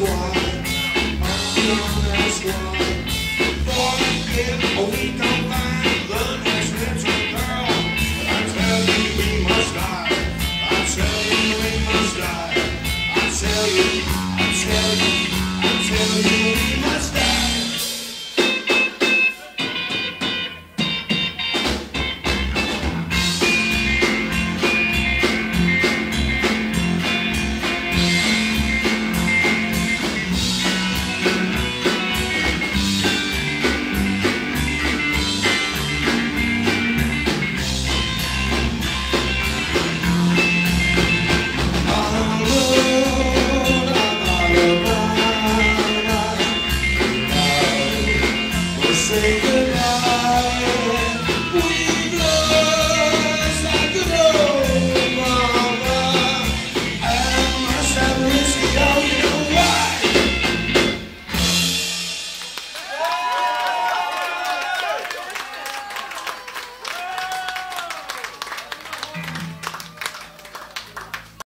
why. Take a.